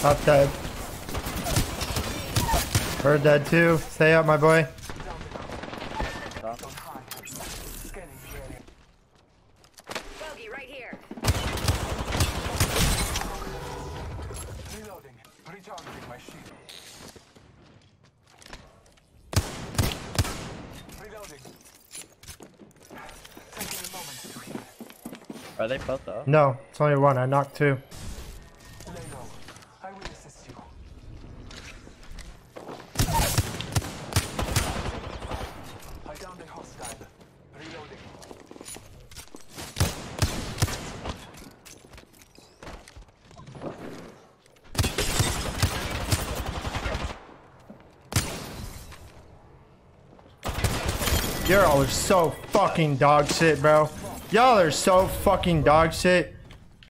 Not dead. Heard dead too. Stay up, my boy. Bogey right here. Reloading. Recharging my shield. Reloading. Taking a moment to heal. Are they both up? No, it's only one. I knocked two. I will assist you. I downed a hostile. Reloading. Y'all are so fucking dog shit, bro. Y'all are so fucking dog shit.